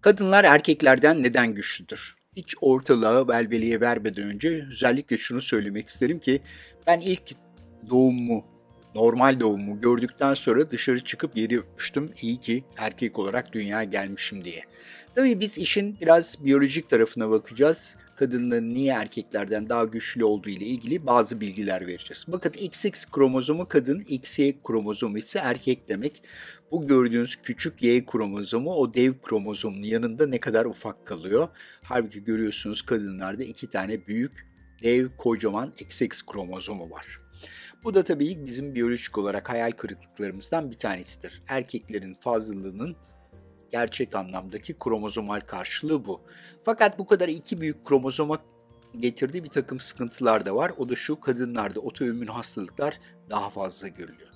Kadınlar erkeklerden neden güçlüdür? Hiç ortalığa velveleye vermeden önce özellikle şunu söylemek isterim ki ben ilk doğumumu, normal doğumumu gördükten sonra dışarı çıkıp yeri öpmüştüm. İyi ki erkek olarak dünyaya gelmişim diye. Tabii biz işin biraz biyolojik tarafına bakacağız. Kadınların niye erkeklerden daha güçlü olduğu ile ilgili bazı bilgiler vereceğiz. Bakın XX kromozomu kadın, XY kromozomu ise erkek demek. Bu gördüğünüz küçük Y kromozomu o dev kromozomun yanında ne kadar ufak kalıyor. Halbuki görüyorsunuz kadınlarda iki tane büyük dev kocaman XX kromozomu var. Bu da tabii bizim biyolojik olarak hayal kırıklıklarımızdan bir tanesidir. Erkeklerin fazlalığının gerçek anlamdaki kromozomal karşılığı bu. Fakat bu kadar iki büyük kromozoma getirdiği bir takım sıkıntılar da var. O da şu kadınlarda otoimmün hastalıklar daha fazla görülüyor.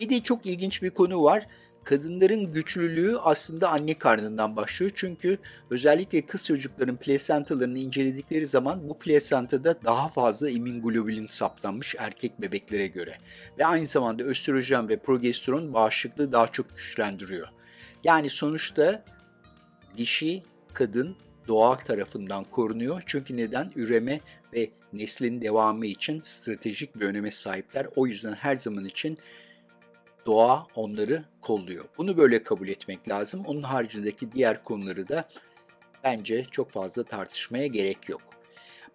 Bir de çok ilginç bir konu var. Kadınların güçlülüğü aslında anne karnından başlıyor. Çünkü özellikle kız çocukların plasentalarını inceledikleri zaman bu plasentada daha fazla immünoglobulin saptanmış erkek bebeklere göre. Ve aynı zamanda östrojen ve progesteron bağışıklığı daha çok güçlendiriyor. Yani sonuçta dişi kadın doğal tarafından korunuyor. Çünkü neden? Üreme ve neslin devamı için stratejik bir öneme sahipler. O yüzden her zaman için doğa onları kolluyor. Bunu böyle kabul etmek lazım. Onun haricindeki diğer konuları da bence çok fazla tartışmaya gerek yok.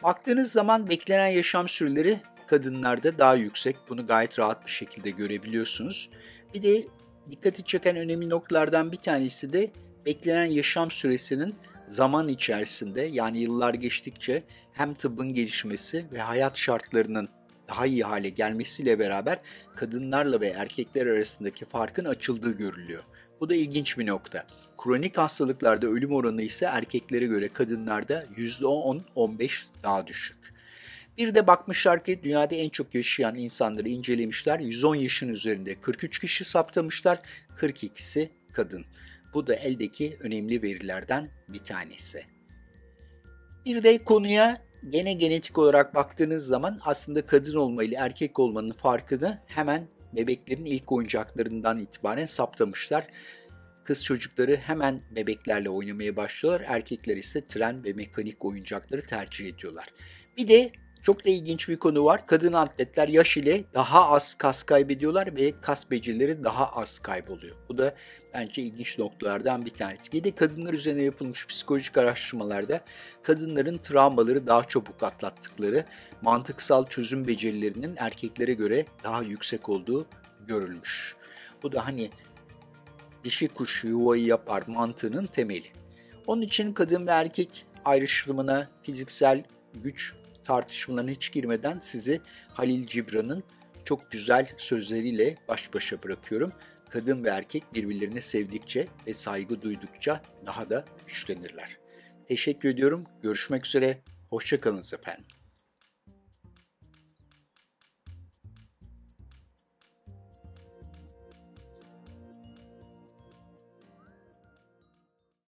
Baktığınız zaman beklenen yaşam süreleri kadınlarda daha yüksek. Bunu gayet rahat bir şekilde görebiliyorsunuz. Bir de dikkati çeken önemli noktalardan bir tanesi de beklenen yaşam süresinin zaman içerisinde yani yıllar geçtikçe hem tıbbın gelişmesi ve hayat şartlarının daha iyi hale gelmesiyle beraber kadınlarla ve erkekler arasındaki farkın açıldığı görülüyor. Bu da ilginç bir nokta. Kronik hastalıklarda ölüm oranı ise erkeklere göre kadınlarda %10-15 daha düşük. Bir de bakmışlar ki dünyada en çok yaşayan insanları incelemişler. 110 yaşın üzerinde 43 kişi saptamışlar, 42'si kadın. Bu da eldeki önemli verilerden bir tanesi. Bir de konuya gene genetik olarak baktığınız zaman aslında kadın olma ile erkek olmanın farkını hemen bebeklerin ilk oyuncaklarından itibaren saptamışlar. Kız çocukları hemen bebeklerle oynamaya başlıyorlar. Erkekler ise tren ve mekanik oyuncakları tercih ediyorlar. Bir de çok da ilginç bir konu var. Kadın atletler yaş ile daha az kas kaybediyorlar ve kas becerileri daha az kayboluyor. Bu da bence ilginç noktalardan bir tanesi. Yine kadınlar üzerine yapılmış psikolojik araştırmalarda kadınların travmaları daha çabuk atlattıkları, mantıksal çözüm becerilerinin erkeklere göre daha yüksek olduğu görülmüş. Bu da hani dişi kuş yuvayı yapar mantığının temeli. Onun için kadın ve erkek ayrıştırımına fiziksel güç tartışmalarına hiç girmeden sizi Halil Cibran'ın çok güzel sözleriyle baş başa bırakıyorum. Kadın ve erkek birbirlerini sevdikçe ve saygı duydukça daha da güçlenirler. Teşekkür ediyorum. Görüşmek üzere. Hoşçakalınız efendim.